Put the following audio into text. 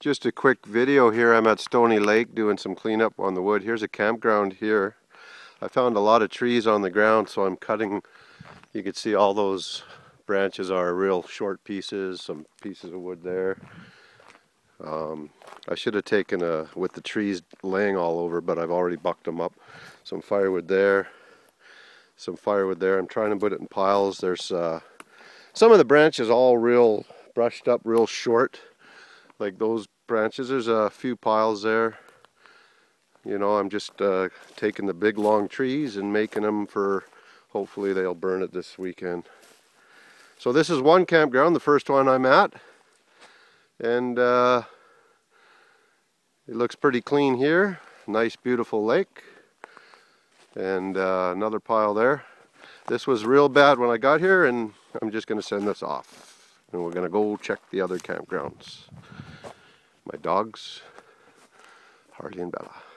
Just a quick video here. I'm at Stony Lake doing some cleanup on the wood. Here's a campground here. I found a lot of trees on the ground, so I'm cutting. You can see all those branches are real short pieces, some pieces of wood there. Um, I should have taken a, with the trees laying all over, but I've already bucked them up. Some firewood there, some firewood there. I'm trying to put it in piles. There's uh, some of the branches all real brushed up, real short like those branches. There's a few piles there. You know, I'm just uh, taking the big long trees and making them for, hopefully they'll burn it this weekend. So this is one campground, the first one I'm at. And uh, it looks pretty clean here. Nice beautiful lake. And uh, another pile there. This was real bad when I got here and I'm just going to send this off. And we're going to go check the other campgrounds my dogs, Harley and Bella.